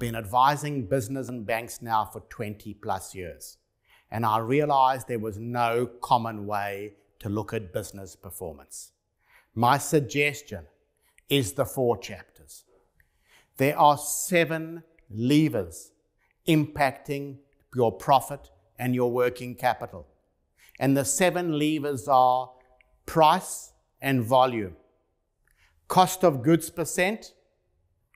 been advising business and banks now for 20 plus years, and I realized there was no common way to look at business performance. My suggestion is the four chapters. There are seven levers impacting your profit and your working capital. And the seven levers are price and volume, cost of goods percent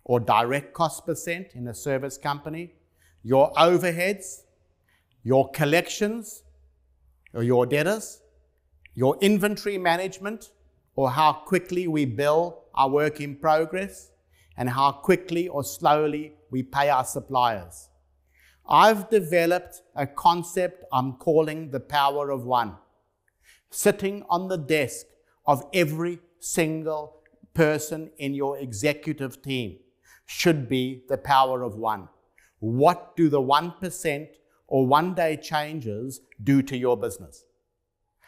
or direct cost percent in a service company, your overheads, your collections or your debtors, your inventory management or how quickly we bill our work in progress, and how quickly or slowly we pay our suppliers. I've developed a concept I'm calling the power of one, sitting on the desk of every single person in your executive team should be the power of one. What do the 1% or one day changes do to your business?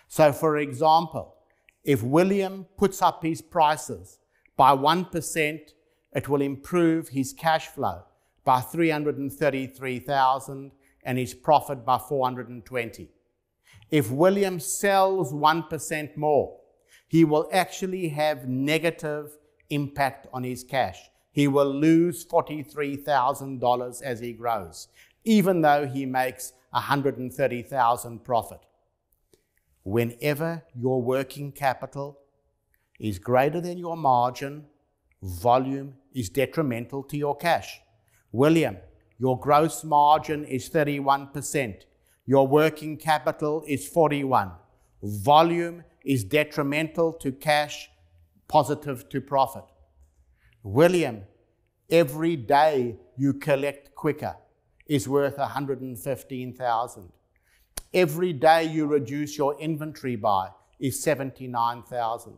So, for example, if William puts up his prices by 1%, it will improve his cash flow by 333,000 and his profit by 420. If William sells 1% more, he will actually have negative impact on his cash. He will lose $43,000 as he grows, even though he makes 130,000 profit. Whenever your working capital is greater than your margin, volume is detrimental to your cash. William, your gross margin is 31%. Your working capital is 41. Volume is detrimental to cash, positive to profit. William, every day you collect quicker is worth 115,000. Every day you reduce your inventory by is 79,000.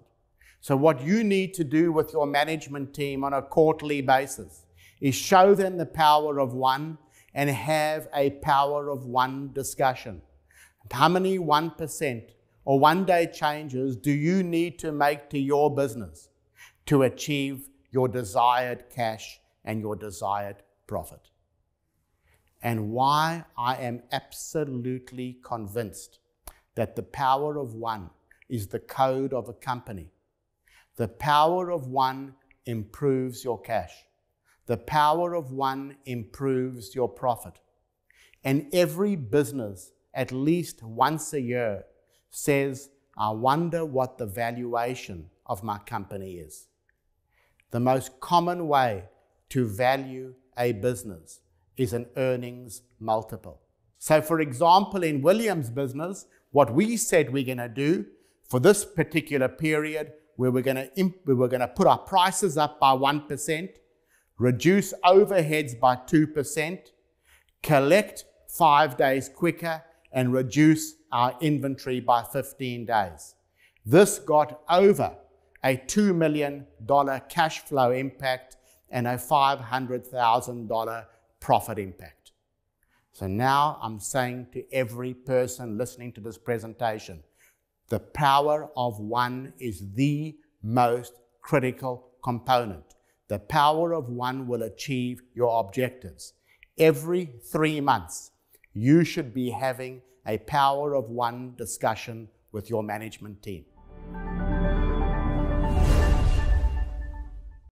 So, what you need to do with your management team on a quarterly basis is show them the power of one and have a power of one discussion. How many 1% or one day changes do you need to make to your business to achieve your desired cash and your desired profit? And why I am absolutely convinced that the power of one is the code of a company the power of one improves your cash. The power of one improves your profit. And every business, at least once a year, says, I wonder what the valuation of my company is. The most common way to value a business is an earnings multiple. So, for example, in William's business, what we said we're going to do for this particular period where we're going to we were going to put our prices up by 1%, reduce overheads by 2%, collect 5 days quicker and reduce our inventory by 15 days. This got over a $2 million cash flow impact and a $500,000 profit impact. So now I'm saying to every person listening to this presentation, the power of one is the most critical component. The power of one will achieve your objectives. Every three months, you should be having a power of one discussion with your management team.